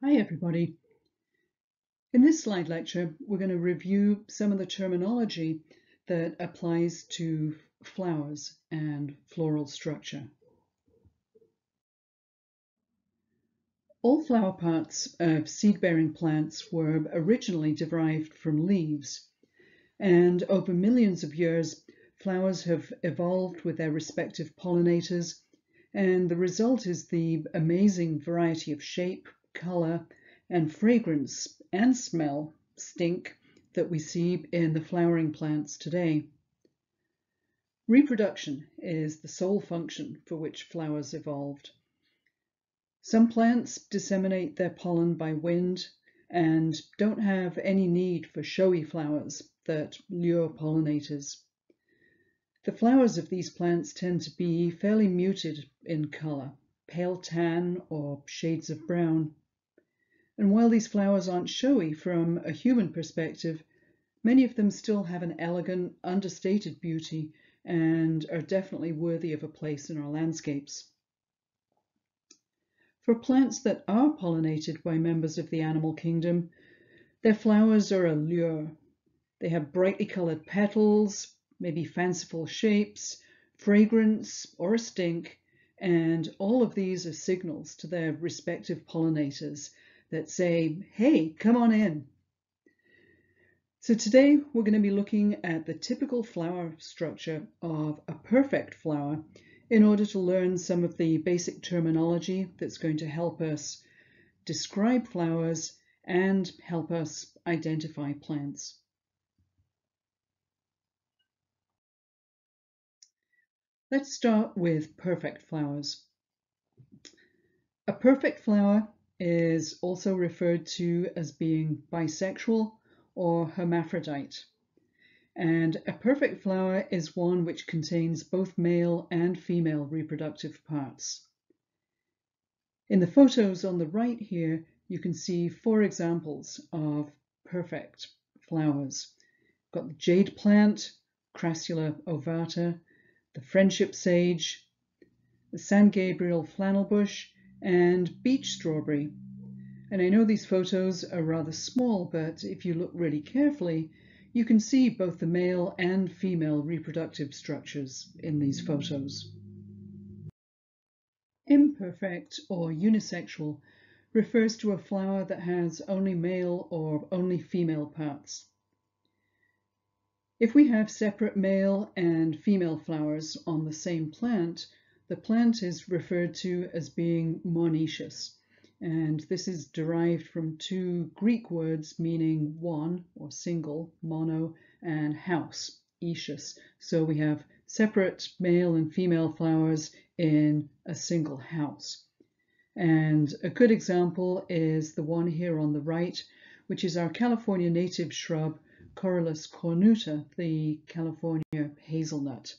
Hi everybody. In this slide lecture, we're going to review some of the terminology that applies to flowers and floral structure. All flower parts of seed-bearing plants were originally derived from leaves, and over millions of years, flowers have evolved with their respective pollinators, and the result is the amazing variety of shape, color, and fragrance and smell, stink, that we see in the flowering plants today. Reproduction is the sole function for which flowers evolved. Some plants disseminate their pollen by wind and don't have any need for showy flowers that lure pollinators. The flowers of these plants tend to be fairly muted in color, pale tan or shades of brown. And while these flowers aren't showy from a human perspective, many of them still have an elegant, understated beauty and are definitely worthy of a place in our landscapes. For plants that are pollinated by members of the animal kingdom, their flowers are a lure. They have brightly colored petals, maybe fanciful shapes, fragrance, or a stink, and all of these are signals to their respective pollinators that say, hey, come on in. So today we're going to be looking at the typical flower structure of a perfect flower in order to learn some of the basic terminology that's going to help us describe flowers and help us identify plants. Let's start with perfect flowers. A perfect flower is also referred to as being bisexual or hermaphrodite. And a perfect flower is one which contains both male and female reproductive parts. In the photos on the right here, you can see four examples of perfect flowers. We've got the jade plant, Crassula ovata, the friendship sage, the San Gabriel flannel bush, and beach strawberry. And I know these photos are rather small, but if you look really carefully, you can see both the male and female reproductive structures in these photos. Imperfect or unisexual refers to a flower that has only male or only female parts. If we have separate male and female flowers on the same plant, the plant is referred to as being monoecious, and this is derived from two Greek words meaning one or single, mono, and house, ecious. So we have separate male and female flowers in a single house. And a good example is the one here on the right, which is our California native shrub, Corylus cornuta, the California hazelnut.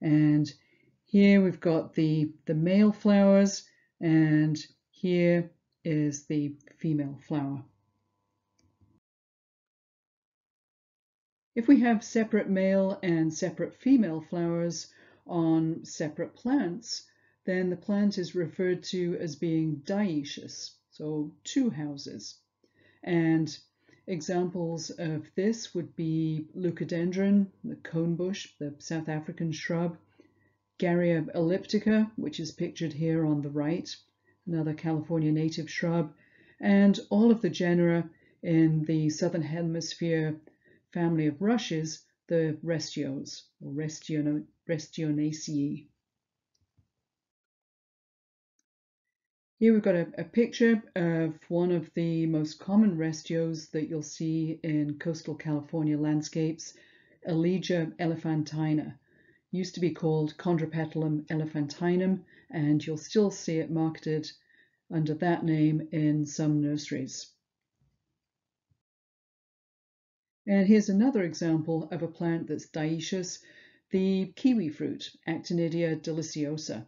And here we've got the, the male flowers and here is the female flower. If we have separate male and separate female flowers on separate plants, then the plant is referred to as being dioecious, so two houses. And examples of this would be leucadendron, the cone bush, the South African shrub, Garrya elliptica, which is pictured here on the right, another California native shrub, and all of the genera in the Southern Hemisphere family of rushes, the restios, or Restionaceae. Here we've got a, a, picture of one of the most common restios that you'll see in coastal California landscapes, Elegia elephantina used to be called Chondropetalum elephantinum, and you'll still see it marketed under that name in some nurseries. And here's another example of a plant that's dioecious, the kiwi fruit, Actinidia deliciosa.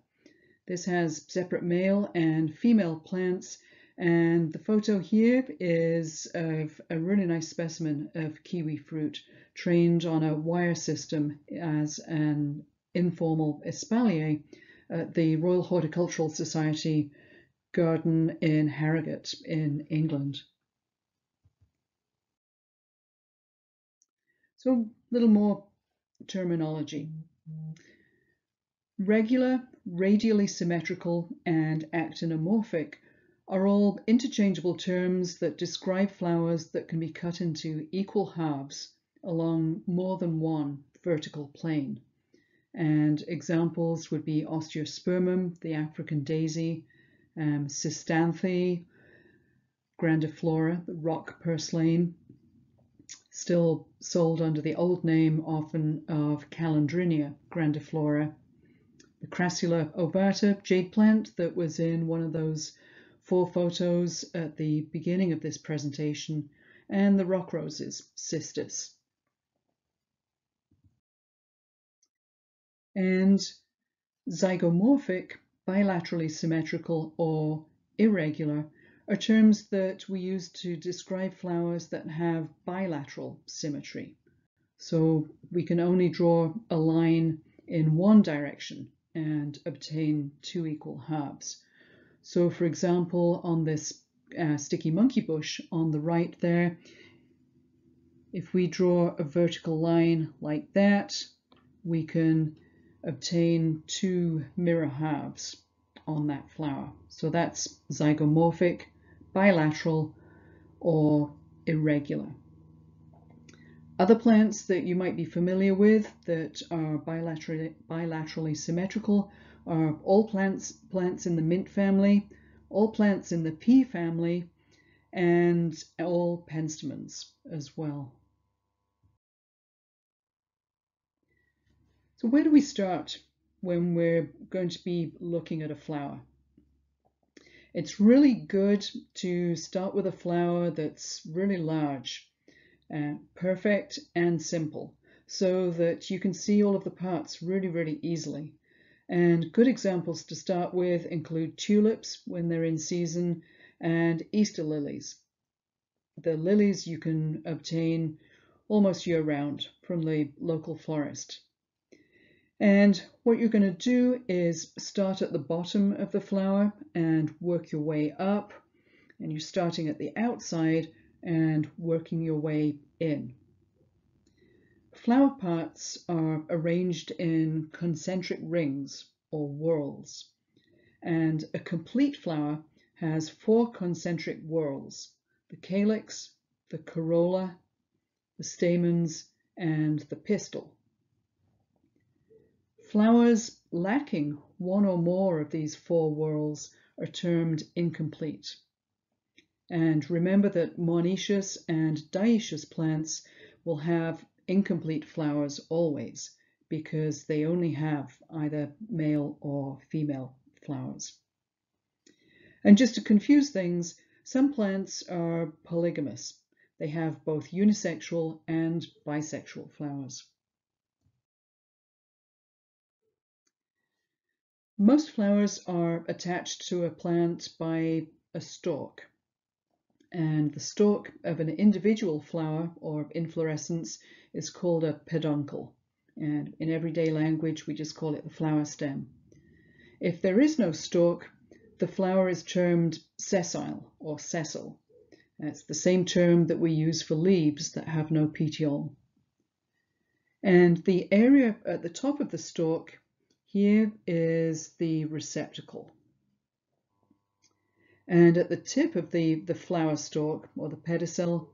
This has separate male and female plants, and the photo here is of a really nice specimen of kiwi fruit trained on a wire system as an informal espalier at the Royal Horticultural Society garden in Harrogate in England. So a little more terminology. Regular, radially symmetrical, and actinomorphic are all interchangeable terms that describe flowers that can be cut into equal halves along more than one vertical plane. And examples would be Osteospermum, the African daisy, um, Cistanthe, grandiflora, the rock purslane, still sold under the old name often of Calandrinia grandiflora, the Crassula ovata jade plant that was in one of those four photos at the beginning of this presentation, and the rock roses, cistus. And zygomorphic, bilaterally symmetrical, or irregular are terms that we use to describe flowers that have bilateral symmetry. So we can only draw a line in one direction and obtain two equal halves. So for example, on this uh, sticky monkey bush on the right there, if we draw a vertical line like that, we can obtain two mirror halves on that flower. So that's zygomorphic, bilateral, or irregular. Other plants that you might be familiar with that are bilaterally, bilaterally symmetrical are all plants, plants in the mint family, all plants in the pea family, and all penstemons as well. So where do we start when we're going to be looking at a flower? It's really good to start with a flower that's really large, uh, perfect and simple, so that you can see all of the parts really, really easily. And good examples to start with include tulips when they're in season and Easter lilies. The lilies you can obtain almost year round from the local florist. And what you're going to do is start at the bottom of the flower and work your way up. And you're starting at the outside and working your way in. Flower parts are arranged in concentric rings or whorls, and a complete flower has four concentric whorls, the calyx, the corolla, the stamens, and the pistil. Flowers lacking one or more of these four whorls are termed incomplete. And remember that monoecious and dioecious plants will have incomplete flowers always because they only have either male or female flowers. And just to confuse things, some plants are polygamous. They have both unisexual and bisexual flowers. Most flowers are attached to a plant by a stalk and the stalk of an individual flower or inflorescence is called a peduncle. And in everyday language, we just call it the flower stem. If there is no stalk, the flower is termed sessile or sessile. That's the same term that we use for leaves that have no petiole. And the area at the top of the stalk here is the receptacle. And at the tip of the, the flower stalk or the pedicel,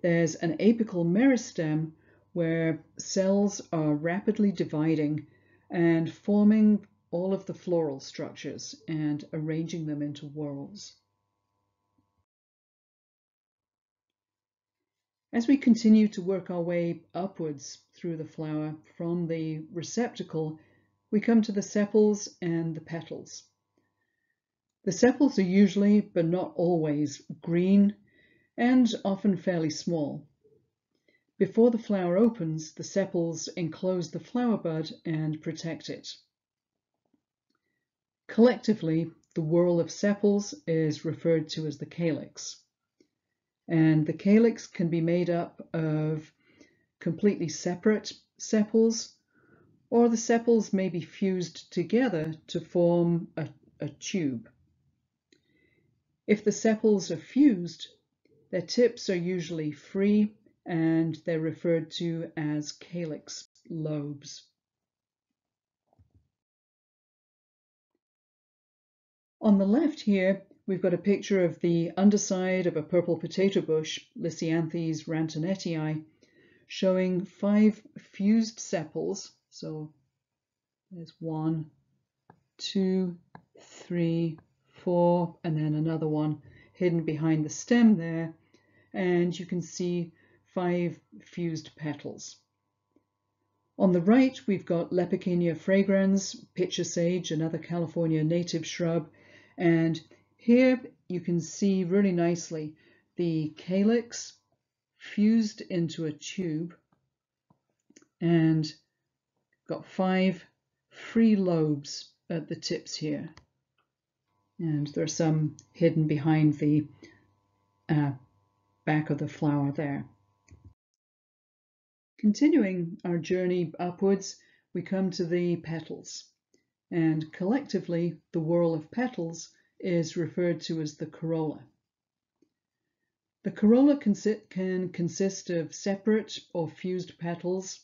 there's an apical meristem where cells are rapidly dividing and forming all of the floral structures and arranging them into whorls. As we continue to work our way upwards through the flower from the receptacle, we come to the sepals and the petals. The sepals are usually, but not always, green and often fairly small. Before the flower opens, the sepals enclose the flower bud and protect it. Collectively, the whorl of sepals is referred to as the calyx. And the calyx can be made up of completely separate sepals, or the sepals may be fused together to form a, a tube. If the sepals are fused, their tips are usually free and they're referred to as calyx lobes. On the left here, we've got a picture of the underside of a purple potato bush, Lycianthes rantonnetii, showing five fused sepals. So there's one, two, three, four, and then another one hidden behind the stem there. And you can see five fused petals. On the right, we've got Lepechinia fragrans, pitcher sage, another California native shrub, and here you can see really nicely the calyx fused into a tube and got five free lobes at the tips here. And there are some hidden behind the uh, back of the flower there. Continuing our journey upwards, we come to the petals and collectively the whorl of petals is referred to as the corolla. The corolla can consist of separate or fused petals,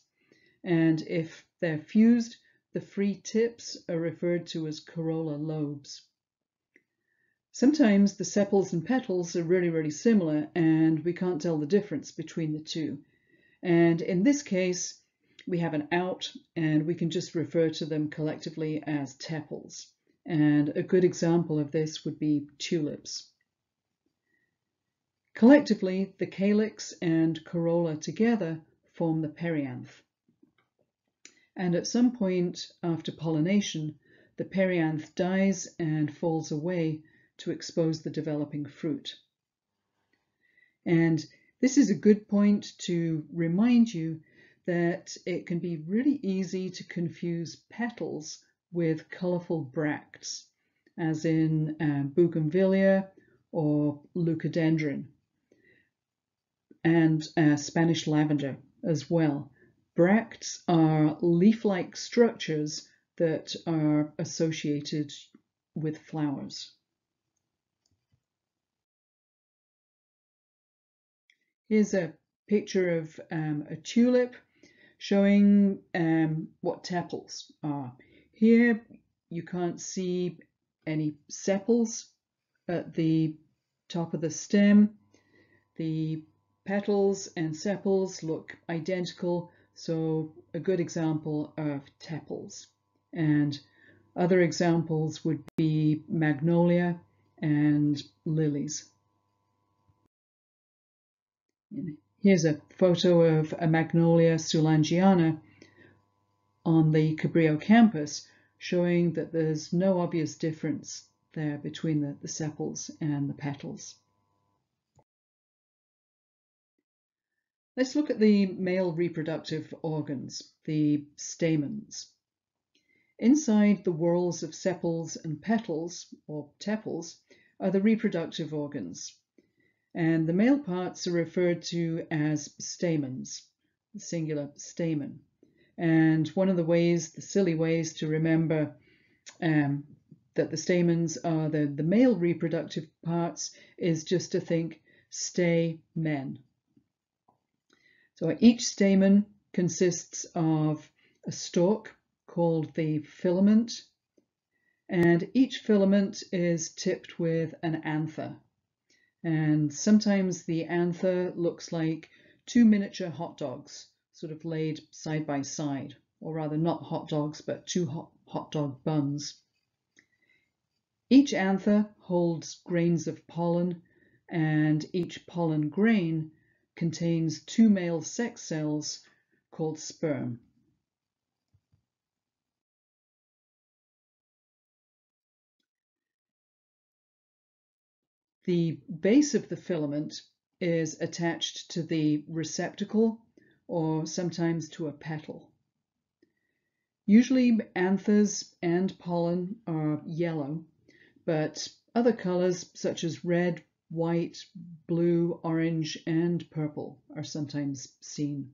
and if they're fused, the free tips are referred to as corolla lobes. Sometimes the sepals and petals are really, really similar, and we can't tell the difference between the two. And in this case, we have an out and we can just refer to them collectively as tepals. And a good example of this would be tulips. Collectively, the calyx and corolla together form the perianth. And at some point after pollination, the perianth dies and falls away to expose the developing fruit. And this is a good point to remind you that it can be really easy to confuse petals with colourful bracts, as in uh, bougainvillea or leucadendron, and uh, Spanish lavender as well. Bracts are leaf-like structures that are associated with flowers. Here's a picture of um, a tulip showing um, what tepals are. Here you can't see any sepals at the top of the stem. The petals and sepals look identical, so a good example of tepals. And other examples would be magnolia and lilies. Here's a photo of a Magnolia soulangeana on the Cabrillo campus, showing that there's no obvious difference there between the, the sepals and the petals. Let's look at the male reproductive organs, the stamens. Inside the whorls of sepals and petals, or tepals, are the reproductive organs, and the male parts are referred to as stamens, the singular stamen. And one of the ways, the silly ways to remember um, that the stamens are the, the male reproductive parts is just to think stay men. So each stamen consists of a stalk called the filament, and each filament is tipped with an anther. And sometimes the anther looks like two miniature hot dogs, sort of laid side by side, or rather not hot dogs, but two hot, hot dog buns. Each anther holds grains of pollen, and each pollen grain contains two male sex cells called sperm. The base of the filament is attached to the receptacle or sometimes to a petal. Usually anthers and pollen are yellow, but other colors such as red, white, blue, orange, and purple are sometimes seen.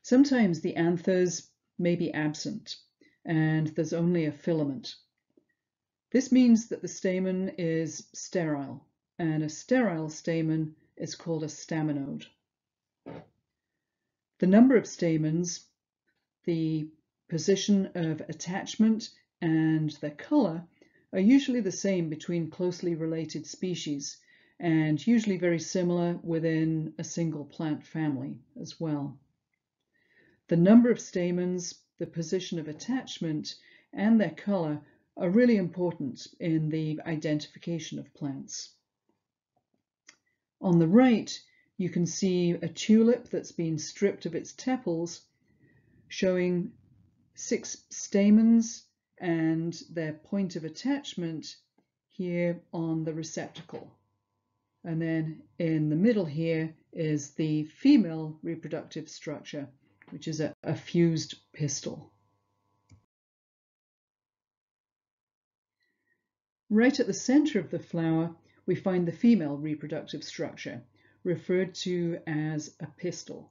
Sometimes the anthers may be absent and there's only a filament. This means that the stamen is sterile, and a sterile stamen is called a staminode. The number of stamens, the position of attachment, and their colour are usually the same between closely related species and usually very similar within a single plant family as well. The number of stamens, the position of attachment, and their colour are really important in the identification of plants. On the right, you can see a tulip that's been stripped of its tepals, showing six stamens and their point of attachment here on the receptacle. And then in the middle here is the female reproductive structure, which is a, a fused pistil. Right at the center of the flower, we find the female reproductive structure, referred to as a pistil.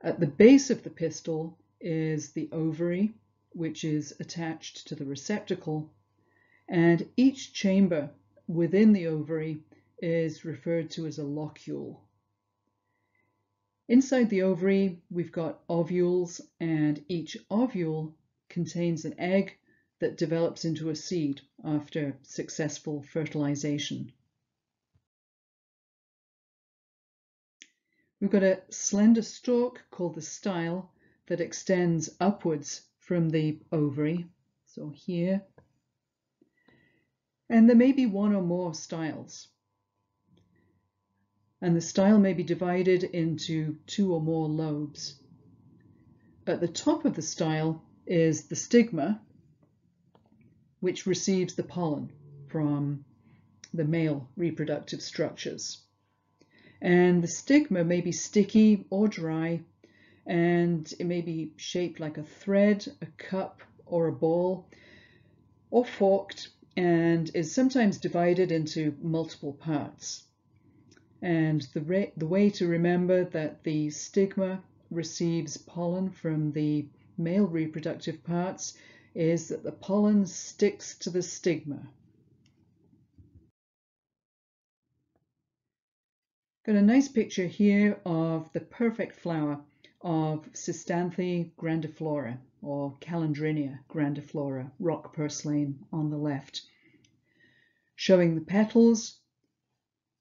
At the base of the pistil is the ovary, which is attached to the receptacle, and each chamber within the ovary is referred to as a locule. Inside the ovary, we've got ovules, and each ovule contains an egg that develops into a seed after successful fertilization. We've got a slender stalk called the style that extends upwards from the ovary, so here. And there may be one or more styles. And the style may be divided into two or more lobes. At the top of the style is the stigma, which receives the pollen from the male reproductive structures. And the stigma may be sticky or dry, and it may be shaped like a thread, a cup, or a ball, or forked, and is sometimes divided into multiple parts. And the, the way to remember that the stigma receives pollen from the male reproductive parts is that the pollen sticks to the stigma. Got a nice picture here of the perfect flower of Cistanthe grandiflora or Calandrinia grandiflora, rock purslane on the left, showing the petals,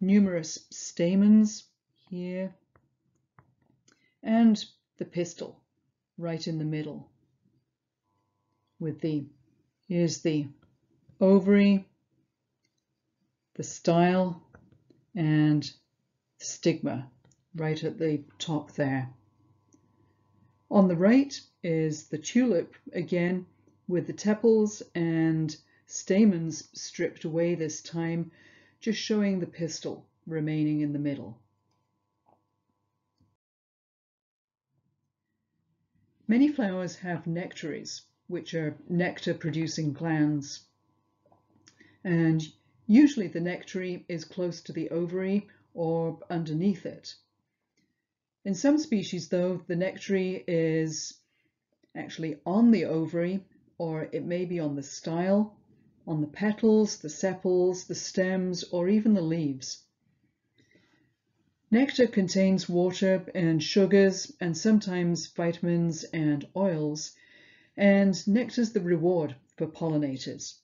numerous stamens here, and the pistil right in the middle with the, here's the ovary, the style, and stigma right at the top there. On the right is the tulip again with the tepals and stamens stripped away this time, just showing the pistil remaining in the middle. Many flowers have nectaries, which are nectar producing glands. And usually the nectary is close to the ovary or underneath it. In some species, though, the nectary is actually on the ovary, or it may be on the style, on the petals, the sepals, the stems, or even the leaves. Nectar contains water and sugars and sometimes vitamins and oils, and nectar is the reward for pollinators.